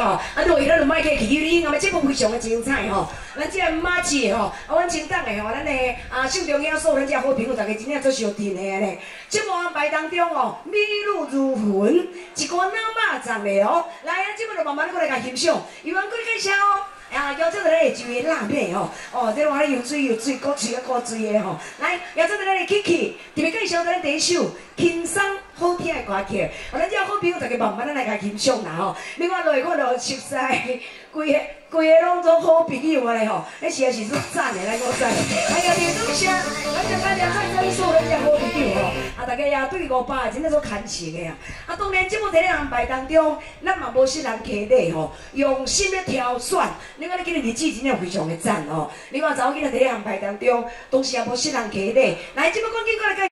吼，啊，落去咱就卖去去，因为咱节目非常的精彩吼。咱这马姐吼，啊，阮清党的吼，咱的啊，秀中央所有咱这好朋友，大家真正做相挺的咧。节目安排当中哦，美女如云，一个脑肉粽的哦，来啊，节目就慢慢过来甲欣赏，由阮过来介绍哦。啊，邀请到咱的一位辣妹吼，哦，这话又水又水，高水啊高水的吼。来，邀请到咱的 Kiki，特别介绍咱第一首轻松好听的歌曲，啊，咱这好朋友大家慢慢来甲欣赏啦吼。另外落去看到熟悉，规个规个拢做好朋友嘞吼，迄实在是足赞的，来我赞。哎呀，谢多大家也对五百真正做恳切的啊。啊，当然，即部在咧安排当中，咱嘛无少人客礼吼，用心的挑选。你看，你今日日子真正非常的赞哦。另外，早今日在咧安排当中，当时也无少人客礼。来，即部赶紧过来。